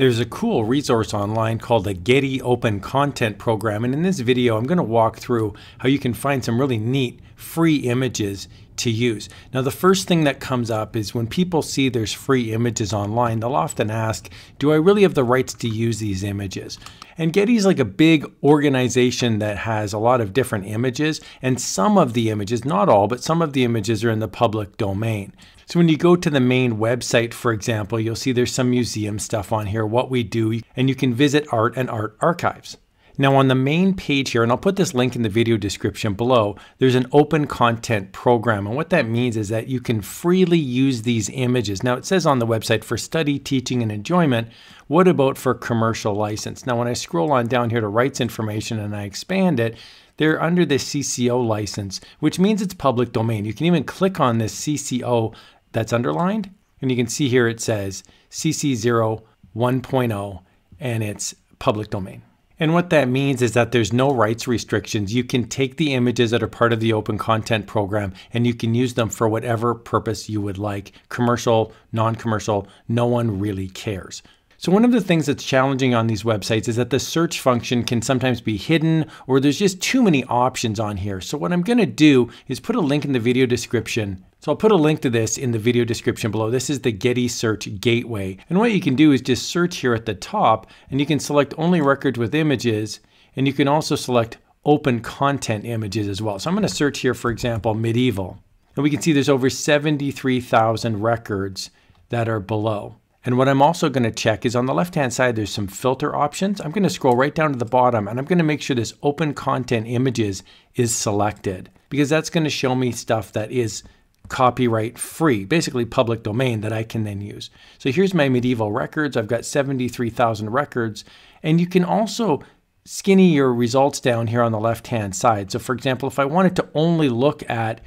There's a cool resource online called the Getty Open Content Program, and in this video I'm going to walk through how you can find some really neat free images to use. Now the first thing that comes up is when people see there's free images online, they'll often ask, do I really have the rights to use these images? And Getty's like a big organization that has a lot of different images, and some of the images, not all, but some of the images are in the public domain. So when you go to the main website, for example, you'll see there's some museum stuff on here, what we do, and you can visit art and art archives. Now on the main page here, and I'll put this link in the video description below, there's an open content program. And what that means is that you can freely use these images. Now it says on the website for study, teaching, and enjoyment. What about for commercial license? Now when I scroll on down here to rights information and I expand it, they're under the CC0 license, which means it's public domain. You can even click on this CC0 that's underlined. And you can see here it says CC0 1.0 and it's public domain. And what that means is that there's no rights restrictions. You can take the images that are part of the open content program and you can use them for whatever purpose you would like. Commercial, non-commercial, no one really cares. So one of the things that's challenging on these websites is that the search function can sometimes be hidden or there's just too many options on here. So what I'm gonna do is put a link in the video description so I'll put a link to this in the video description below. This is the Getty Search Gateway. And what you can do is just search here at the top and you can select only records with images and you can also select open content images as well. So I'm going to search here, for example, medieval. And we can see there's over 73,000 records that are below. And what I'm also going to check is on the left hand side, there's some filter options. I'm going to scroll right down to the bottom and I'm going to make sure this open content images is selected because that's going to show me stuff that is copyright free, basically public domain that I can then use. So here's my medieval records. I've got 73,000 records. And you can also skinny your results down here on the left hand side. So for example, if I wanted to only look at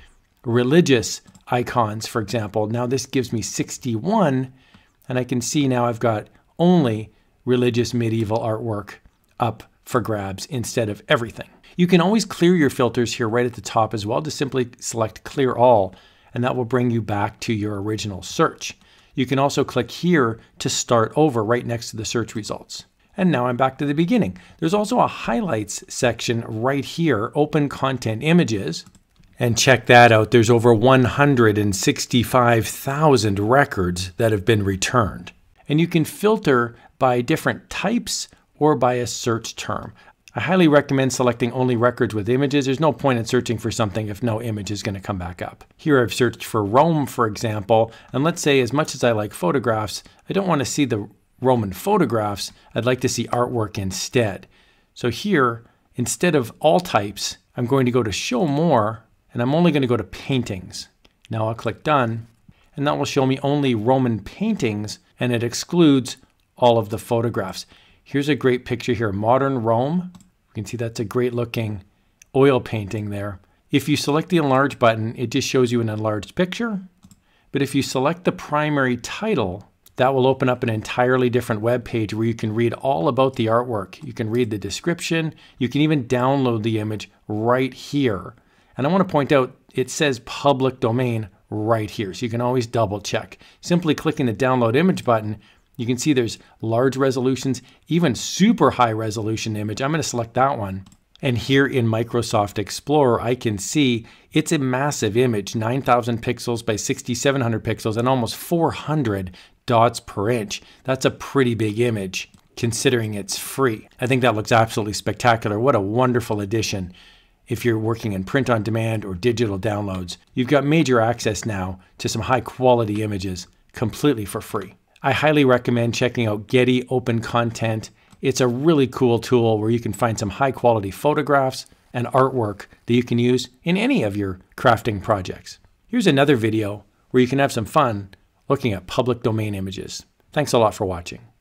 religious icons, for example, now this gives me 61 and I can see now I've got only religious medieval artwork up for grabs instead of everything. You can always clear your filters here right at the top as well. Just simply select clear all and that will bring you back to your original search. You can also click here to start over right next to the search results. And now I'm back to the beginning. There's also a highlights section right here, open content images. And check that out. There's over 165,000 records that have been returned. And you can filter by different types or by a search term. I highly recommend selecting only records with images. There's no point in searching for something if no image is going to come back up. Here I've searched for Rome, for example, and let's say as much as I like photographs, I don't want to see the Roman photographs. I'd like to see artwork instead. So here, instead of all types, I'm going to go to show more, and I'm only going to go to paintings. Now I'll click done, and that will show me only Roman paintings, and it excludes all of the photographs. Here's a great picture here, modern Rome. You can see that's a great looking oil painting there. If you select the enlarge button, it just shows you an enlarged picture. But if you select the primary title, that will open up an entirely different web page where you can read all about the artwork. You can read the description. You can even download the image right here. And I want to point out, it says public domain right here. So you can always double check. Simply clicking the download image button you can see there's large resolutions, even super high resolution image. I'm going to select that one. And here in Microsoft Explorer, I can see it's a massive image, 9,000 pixels by 6,700 pixels and almost 400 dots per inch. That's a pretty big image considering it's free. I think that looks absolutely spectacular. What a wonderful addition. If you're working in print on demand or digital downloads, you've got major access now to some high quality images completely for free. I highly recommend checking out Getty Open Content. It's a really cool tool where you can find some high quality photographs and artwork that you can use in any of your crafting projects. Here's another video where you can have some fun looking at public domain images. Thanks a lot for watching.